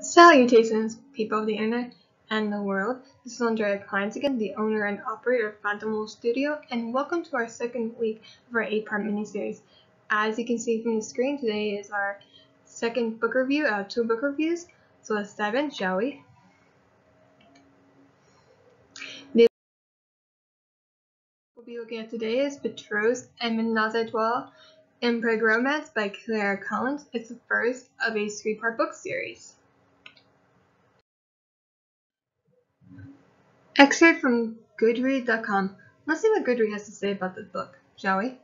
Salutations, people of the internet and the world. This is Ondria Kleins again, the owner and operator of Phantom Wolf Studio, and welcome to our second week of our eight-part miniseries. As you can see from the screen, today is our second book review out of two book reviews. So let's dive in, shall we? The we'll be looking at today is Betrothed and Menazet Mpreg Romance by Claire Cullen is the first of a three-part book series. Excerpt from Goodreads.com. Let's see what Goodreads has to say about this book, shall we?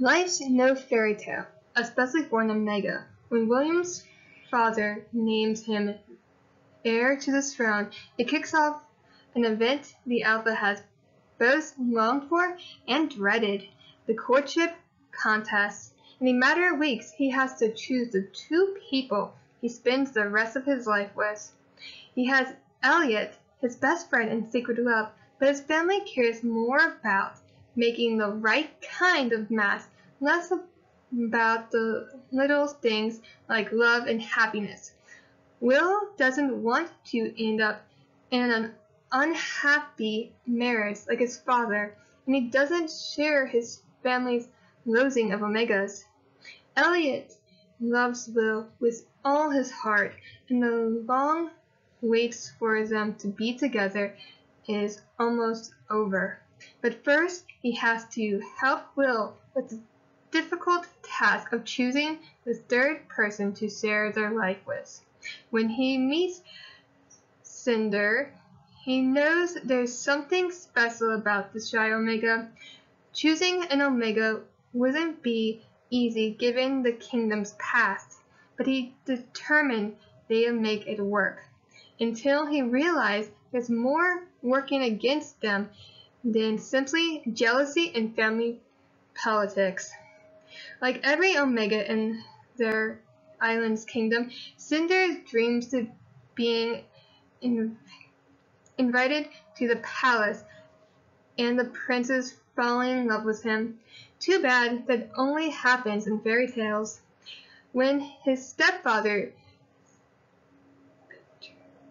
Life's no fairy tale, especially for an Omega. When William's father names him heir to the throne, it kicks off an event the Alpha has both longed for and dreaded. The courtship contest. In a matter of weeks, he has to choose the two people he spends the rest of his life with. He has Elliot his best friend and secret love, but his family cares more about making the right kind of mask, less about the little things like love and happiness. Will doesn't want to end up in an unhappy marriage like his father, and he doesn't share his family's loathing of Omegas. Elliot loves Will with all his heart, and the long waits for them to be together is almost over. But first, he has to help Will with the difficult task of choosing the third person to share their life with. When he meets Cinder, he knows there's something special about the Shy Omega. Choosing an Omega wouldn't be easy given the kingdom's past, but he determined they'd make it work until he realized there's more working against them than simply jealousy and family politics. Like every Omega in their island's kingdom, Cinder dreams of being in, invited to the palace and the princess falling in love with him. Too bad that only happens in fairy tales. When his stepfather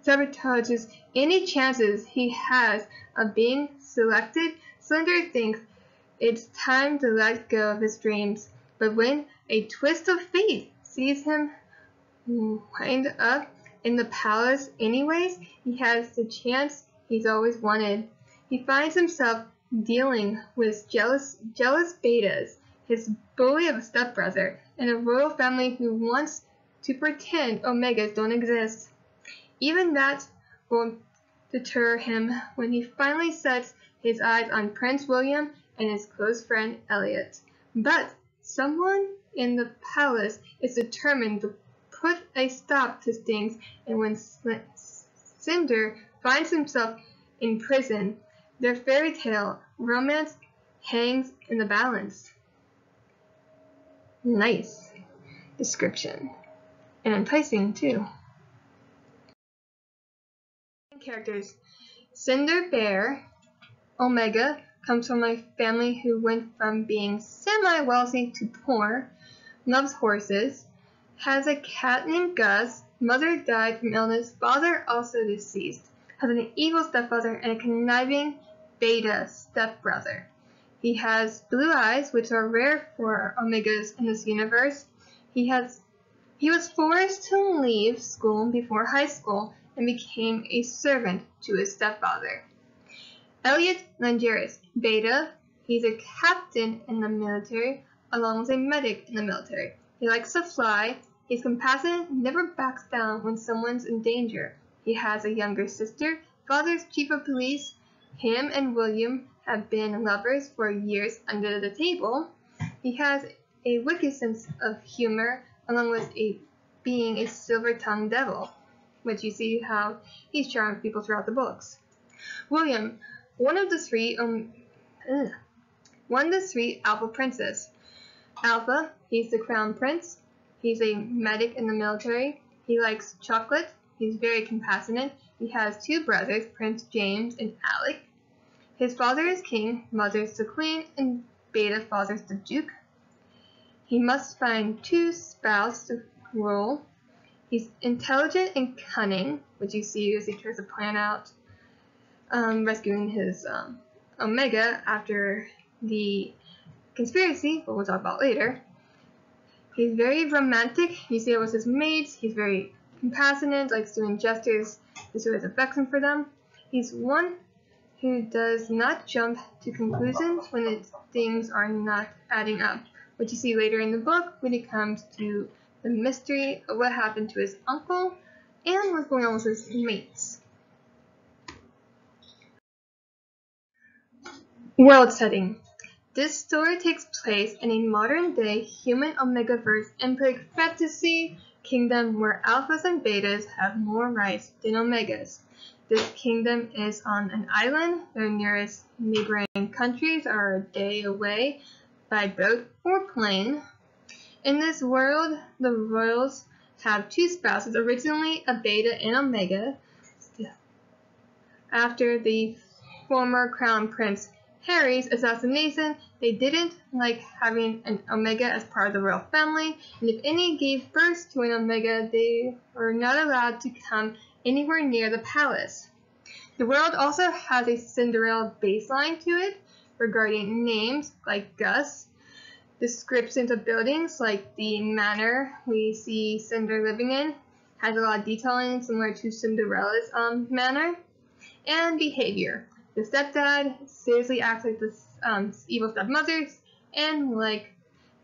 sabotages any chances he has of being selected, Cinder thinks it's time to let go of his dreams. But when a twist of fate sees him wind up in the palace anyways, he has the chance he's always wanted. He finds himself dealing with jealous, jealous betas, his bully of a stepbrother, and a royal family who wants to pretend Omegas don't exist. Even that won't deter him when he finally sets his eyes on Prince William and his close friend Elliot. But someone in the palace is determined to put a stop to things, and when Cinder finds himself in prison, their fairy tale romance hangs in the balance. Nice description. And enticing, too characters. Cinder Bear, Omega, comes from a family who went from being semi-wealthy to poor, loves horses, has a cat named Gus, mother died from illness, father also deceased, has an evil stepfather and a conniving beta stepbrother. He has blue eyes, which are rare for Omegas in this universe. He has he was forced to leave school before high school and became a servant to his stepfather. Elliot Langeris, Beta, he's a captain in the military along with a medic in the military. He likes to fly, he's compassionate, never backs down when someone's in danger. He has a younger sister, father's chief of police. Him and William have been lovers for years under the table. He has a wicked sense of humor along with a being a silver-tongued devil which you see how he's charming people throughout the books. William, one of the three, um, ugh, one of the three Alpha princes. Alpha, he's the crown prince. He's a medic in the military. He likes chocolate. He's very compassionate. He has two brothers, Prince James and Alec. His father is king, mother is the queen, and Beta fathers the duke. He must find two spouses to rule He's intelligent and cunning, which you see as he tries to plan out um, rescuing his um, Omega after the conspiracy, but we'll talk about later. He's very romantic. You see it with his mates. He's very compassionate, likes doing gestures. This always affection for them. He's one who does not jump to conclusions when it, things are not adding up, which you see later in the book when it comes to the mystery of what happened to his uncle and what's going on with his mates. World setting. This story takes place in a modern-day human Omegaverse empiric fantasy kingdom where alphas and betas have more rights than omegas. This kingdom is on an island. Their nearest neighboring countries are a day away by boat or plane. In this world, the royals have two spouses, originally a beta and omega. After the former crown prince Harry's assassination, they didn't like having an Omega as part of the royal family, and if any gave birth to an Omega, they were not allowed to come anywhere near the palace. The world also has a Cinderella baseline to it regarding names like Gus, descriptions of buildings like the manor we see Cinder living in has a lot of detailing similar to Cinderella's um, manor, and behavior. The stepdad seriously acts like the um, evil stepmothers, and like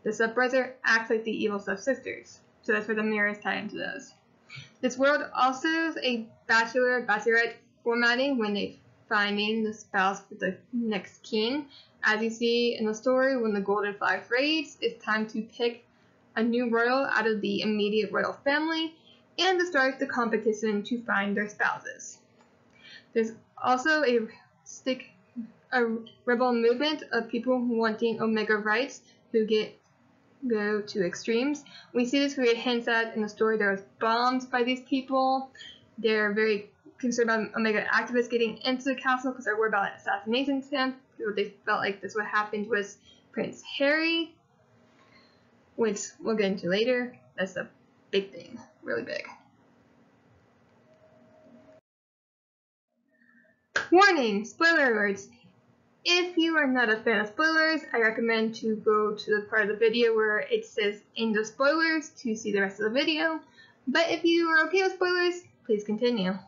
the stepbrother acts like the evil stepsisters. So that's where the mirrors tie into those. This world also is a bachelor bachelorette formatting when they finding the spouse for the next king. As you see in the story, when the golden flag fades, it's time to pick a new royal out of the immediate royal family and to start the competition to find their spouses. There's also a stick a rebel movement of people wanting Omega rights who get go to extremes. We see this we hints at in the story. There was bombs by these people. They're very concerned about Omega activists getting into the castle because they're worried about assassination attempts. They felt like this would happen was Prince Harry, which we'll get into later. That's a big thing, really big. Warning! Spoiler alerts! If you are not a fan of spoilers, I recommend to go to the part of the video where it says end of spoilers to see the rest of the video. But if you are okay with spoilers, please continue.